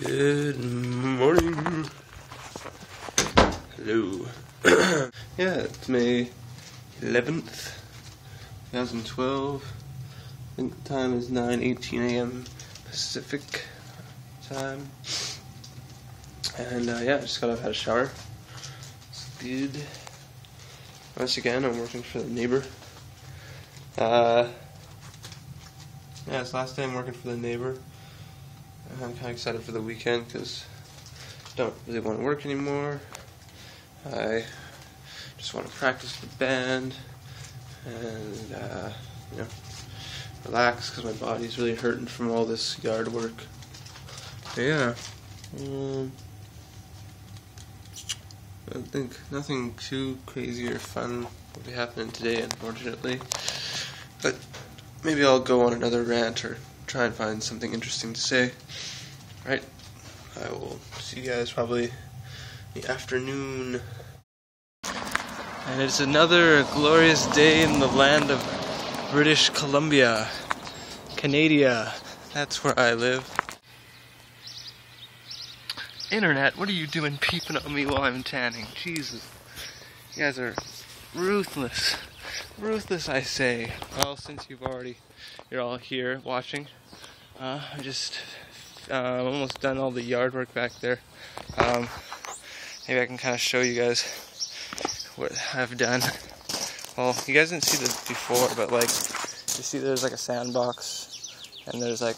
Good morning. Hello. yeah, it's May 11th, 2012. I think the time is 9:18 a.m. Pacific time. And uh, yeah, I just got off had a shower. It's good. Once again, I'm working for the neighbor. Uh, yeah, it's last day I'm working for the neighbor. I'm kind of excited for the weekend because I don't really want to work anymore. I just want to practice the band and uh, you know relax because my body's really hurting from all this yard work. But yeah, um, I think nothing too crazy or fun will be happening today, unfortunately. But maybe I'll go on another rant or try and find something interesting to say. Right? I will see you guys probably in the afternoon. And it's another glorious day in the land of British Columbia, Canada. That's where I live. Internet, what are you doing peeping on me while I'm tanning? Jesus. You guys are ruthless. Ruthless, I say. Well, since you've already, you're all here watching, uh, I just uh, almost done all the yard work back there. Um, maybe I can kind of show you guys what I've done. Well, you guys didn't see this before, but like, you see there's like a sandbox, and there's like,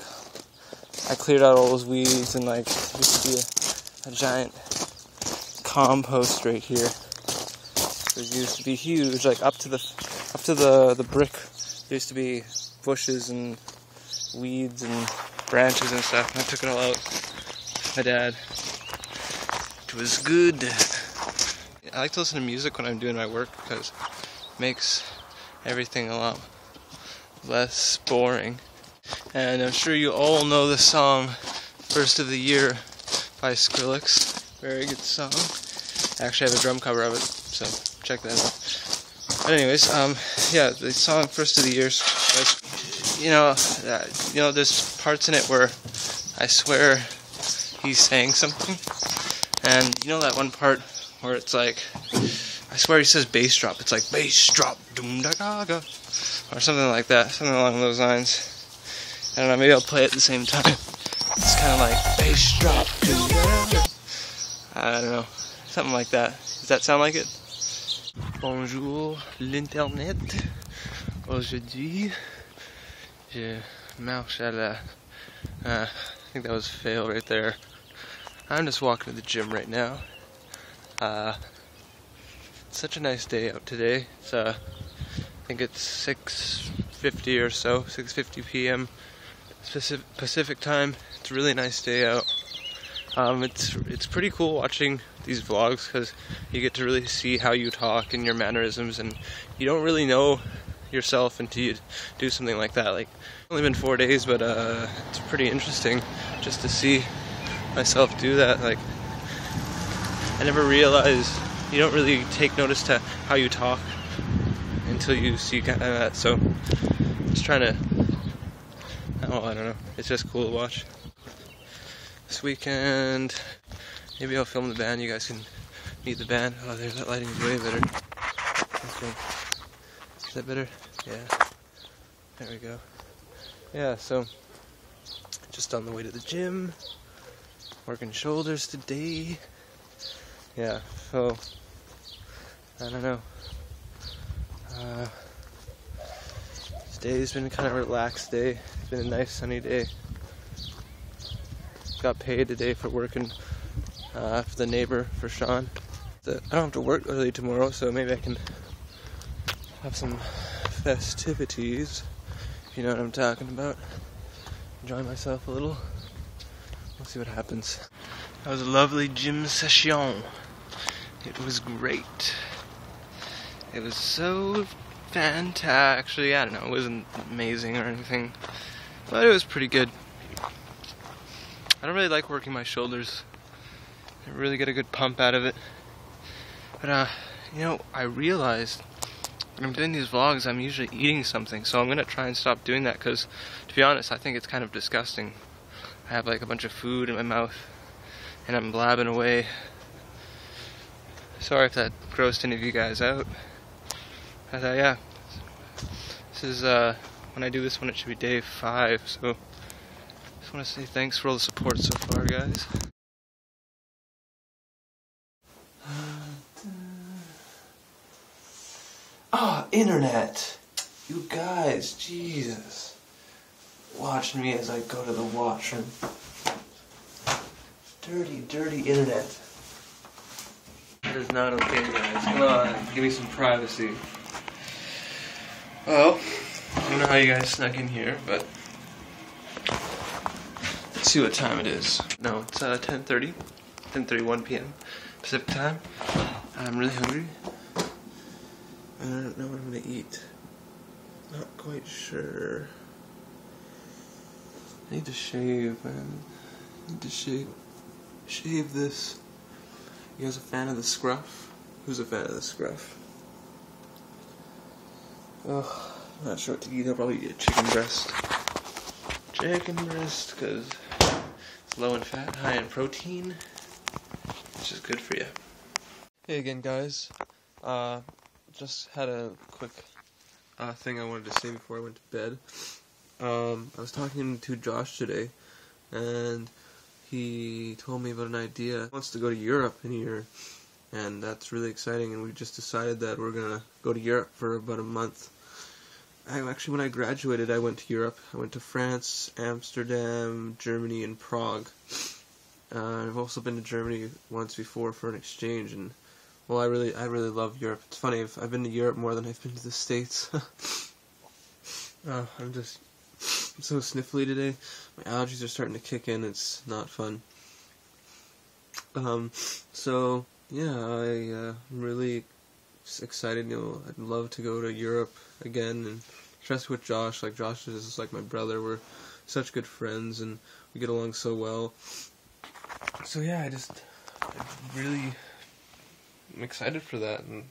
I cleared out all those weeds, and like, used to be a, a giant compost right here. It used to be huge, like up to the up to the the brick. There used to be bushes and weeds and branches and stuff. And I took it all out. My dad. It was good. I like to listen to music when I'm doing my work because it makes everything a lot less boring. And I'm sure you all know the song First of the Year by Skrillex. Very good song. I actually have a drum cover of it, so check that out. But anyways, um, yeah, the song First of the Year was, you know, uh, you know, there's parts in it where I swear he's saying something, and you know that one part where it's like, I swear he says bass drop. It's like bass drop, doom da ga or something like that, something along those lines. I don't know, maybe I'll play it at the same time. It's kind of like bass drop, doom da ga. I don't know, something like that. Does that sound like it? Bonjour l'internet. Aujourd'hui, je marche à la. Uh, I think that was fail right there. I'm just walking to the gym right now. Uh, such a nice day out today. It's uh, I think it's 6:50 or so, 6:50 p.m. Pacific time. It's a really nice day out. Um, it's it's pretty cool watching these vlogs because you get to really see how you talk and your mannerisms, and you don't really know yourself until you do something like that. Like only been four days, but uh, it's pretty interesting just to see myself do that. Like I never realized you don't really take notice to how you talk until you see kind of that. So just trying to. Oh, I don't know. It's just cool to watch this weekend. Maybe I'll film the band. You guys can meet the band. Oh, there's that lighting is way better. Okay. Is that better? Yeah. There we go. Yeah, so just on the way to the gym. Working shoulders today. Yeah, so I don't know. Uh, today's been kind of relaxed day. It's been a nice sunny day got paid today for working uh, for the neighbor for Sean. I don't have to work early tomorrow, so maybe I can have some festivities. If you know what I'm talking about. Enjoy myself a little. We'll see what happens. That was a lovely gym session. It was great. It was so fantastic. Actually, I don't know. It wasn't amazing or anything, but it was pretty good. I don't really like working my shoulders. I really get a good pump out of it. But uh, you know, I realized when I'm doing these vlogs, I'm usually eating something, so I'm gonna try and stop doing that because, to be honest, I think it's kind of disgusting. I have like a bunch of food in my mouth and I'm blabbing away. Sorry if that grossed any of you guys out. But uh, yeah, this is uh, when I do this one, it should be day five. So I just want to say thanks for all the support so far, guys. Ah, oh, internet. You guys, Jesus. Watching me as I go to the washroom. Dirty, dirty internet. That is not okay, guys. Come on, give me some privacy. Well, I don't know how you guys snuck in here, but let's see what time it is. No, it's uh, 10:30, 10:31 p.m. Pacific time. I'm really hungry. I don't know what I'm gonna eat. Not quite sure. I need to shave, man. I need to shave. Shave this. You guys a fan of the scruff? Who's a fan of the scruff? Oh, I'm not sure what to eat. I'll probably eat a chicken breast. Chicken breast, because it's low in fat, high in protein. which is good for you. Hey again, guys. Uh, just had a quick uh, thing I wanted to say before I went to bed. Um, I was talking to Josh today, and he told me about an idea. He wants to go to Europe in a year, and that's really exciting. And we just decided that we're gonna go to Europe for about a month. I actually, when I graduated, I went to Europe. I went to France, Amsterdam, Germany, and Prague. Uh, I've also been to Germany once before for an exchange, and well, I really, I really love Europe. It's funny, I've, I've been to Europe more than I've been to the States. uh, I'm just I'm so sniffly today. My allergies are starting to kick in. It's not fun. Um, so yeah, I uh, I'm really excited. You know, I'd love to go to Europe again, and especially with Josh. Like Josh is just like my brother. We're such good friends, and we get along so well. So yeah, I just I really I'm excited for that and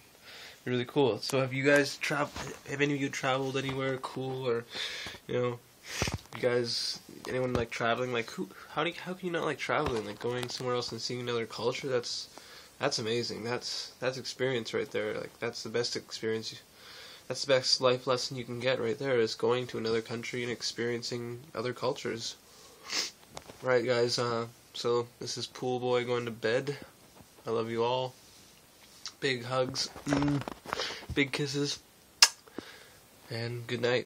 really cool. So have you guys traveled? Have any of you traveled anywhere cool or you know? You guys, anyone like traveling? Like who? How do? You, how can you not like traveling? Like going somewhere else and seeing another culture? That's that's amazing. That's that's experience right there. Like that's the best experience. You, that's the best life lesson you can get right there. Is going to another country and experiencing other cultures. Right, guys. Uh, so this is Pool Boy going to bed. I love you all. Big hugs. Mm. Big kisses. And good night.